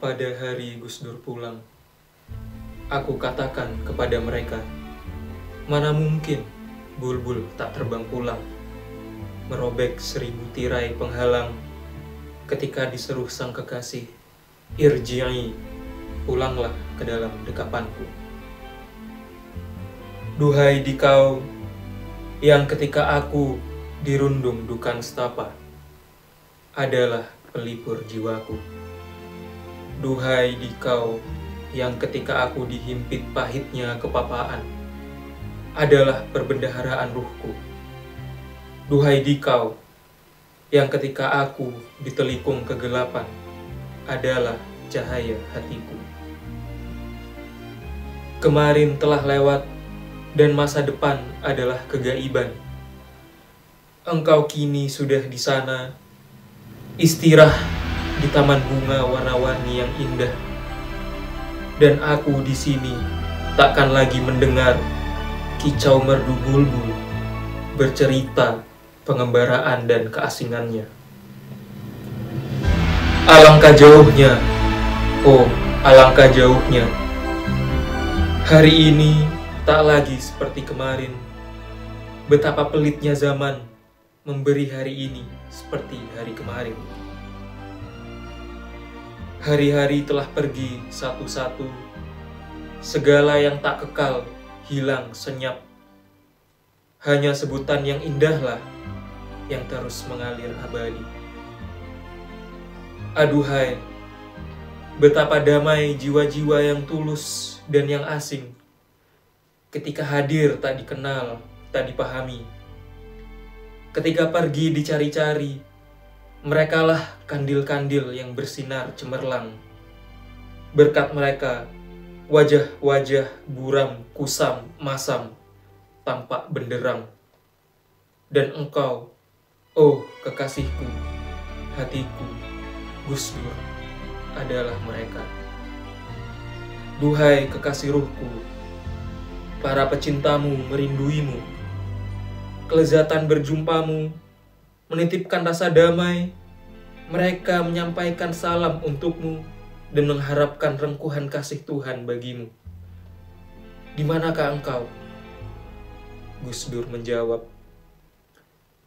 Pada hari Gus Dur pulang, aku katakan kepada mereka, mana mungkin bulbul tak terbang pulang, merobek seribu tirai penghalang, ketika diseru sang kekasih, irji'i, pulanglah ke dalam dekapanku. Duhai dikau, yang ketika aku dirundung dukan stapa, adalah pelipur jiwaku. Duhai dikau yang ketika aku dihimpit pahitnya kepapaan adalah perbendaharaan ruhku. Duhai dikau yang ketika aku ditelikung kegelapan adalah cahaya hatiku. Kemarin telah lewat dan masa depan adalah kegaiban. Engkau kini sudah di sana, istirahat di taman bunga warna-warni yang indah. Dan aku di sini takkan lagi mendengar kicau merdu bulbul bercerita pengembaraan dan keasingannya. Alangkah jauhnya, oh alangkah jauhnya. Hari ini tak lagi seperti kemarin. Betapa pelitnya zaman memberi hari ini seperti hari kemarin. Hari-hari telah pergi satu-satu. Segala yang tak kekal hilang senyap. Hanya sebutan yang indahlah yang terus mengalir abadi. Aduhai, betapa damai jiwa-jiwa yang tulus dan yang asing ketika hadir tak dikenal, tak dipahami. Ketika pergi dicari-cari, Merekalah kandil-kandil yang bersinar cemerlang. Berkat mereka, wajah-wajah buram, kusam, masam, tampak benderang. Dan engkau, oh kekasihku, hatiku, Gus Dur, adalah mereka. Duhai kekasih ruhku, para pecintamu merinduimu. Kelezatan berjumpamu menitipkan rasa damai. Mereka menyampaikan salam untukmu dan mengharapkan rengkuhan kasih Tuhan bagimu. Di manakah engkau? Gus Dur menjawab,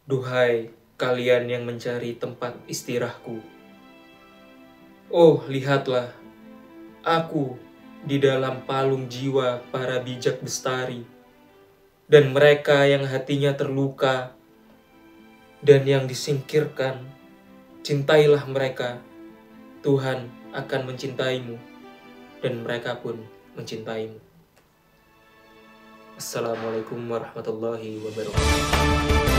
Duhai kalian yang mencari tempat istirahatku. Oh, lihatlah, aku di dalam palung jiwa para bijak bestari, dan mereka yang hatinya terluka dan yang disingkirkan, cintailah mereka. Tuhan akan mencintaimu, dan mereka pun mencintaimu. Assalamualaikum warahmatullahi wabarakatuh.